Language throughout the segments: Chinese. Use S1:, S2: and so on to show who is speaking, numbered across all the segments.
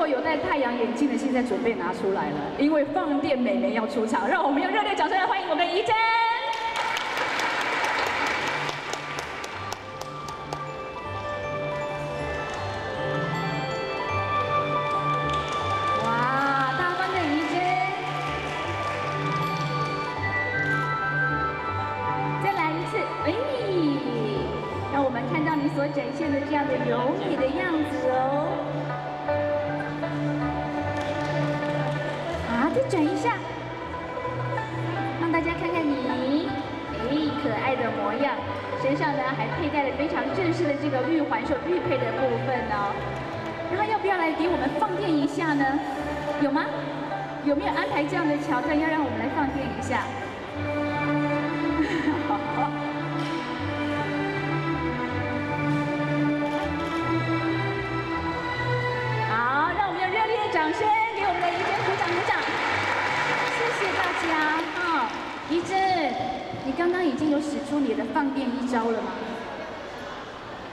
S1: 果有戴太阳眼镜的，现在准备拿出来了，因为放电美眉要出场，让我们用热烈掌声来欢迎我们的怡珍。哇，大方的怡珍，再来一次，哎，让我们看到你所展现的这样的有你的样子哦。转一下，让大家看看你，哎，可爱的模样。身上呢还佩戴了非常正式的这个玉环，是玉佩的部分哦。然后要不要来给我们放电一下呢？有吗？有没有安排这样的桥段，要让我们来放电一下？好，让我们用热烈的掌声给我们的怡珍鼓掌鼓掌，谢谢大家哈。怡珍，你刚刚已经有使出你的放电一招了吗？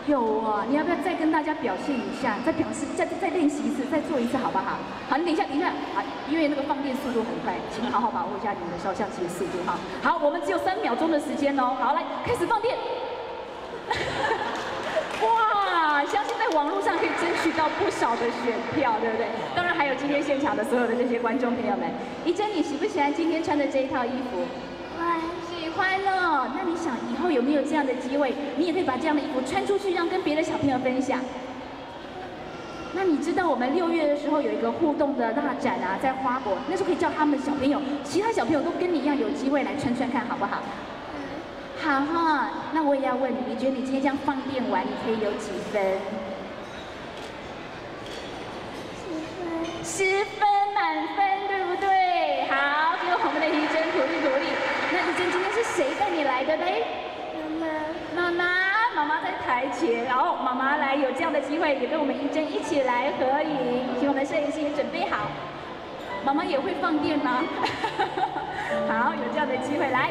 S1: 有啊，你要不要再跟大家表现一下？再表示，再再练习一次，再做一次，好不好？好，你等一下，等一下，啊，因为那个放电速度很快，请好好把握一下你们的照相机的速度哈。好，我们只有三秒钟的时间哦。好，来开始放电。哇，相信在网络上可以争取到不少的选票，对不对？当然还有今天现场的所有的这些观众朋友们，怡珍，你喜不喜欢今天穿的这一套衣服？喜，以后有没有这样的机会，你也可以把这样的衣服穿出去，让跟别的小朋友分享？那你知道我们六月的时候有一个互动的大展啊，在花博，那时候可以叫他们小朋友，其他小朋友都跟你一样有机会来穿穿看，好不好？好哈，那我也要问你，你觉得你今天这样放电完，你可以有几分？十分满分，对不对？好，给我们的怡珍鼓励鼓励。那怡珍今天是谁带你来的嘞？妈妈。妈妈，在台前，然后妈妈来有这样的机会，也跟我们一真一起来合影，请我们摄影师也准备好。妈妈也会放电吗？好，有这样的机会来。